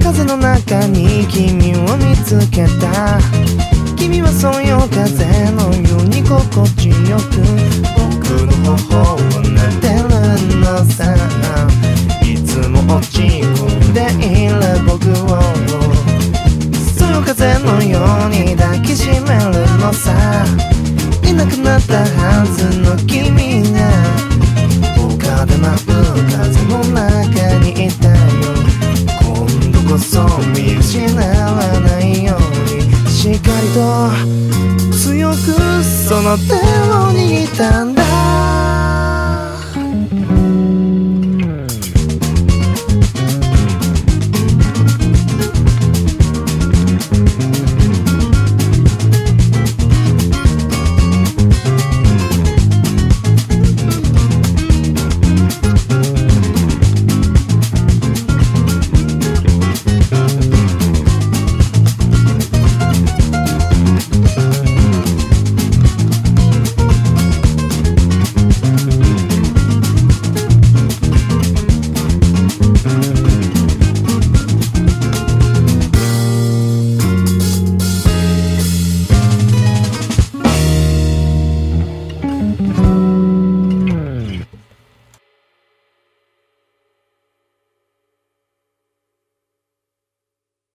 風の中に君を見つけた。君はそよ風のように心地よくのように抱きしめるのさ。いなくなったはずの君が。他で舞う風の中にいたよ。今度こそ見失わないように。しっかりと強くその手を握ったんだ。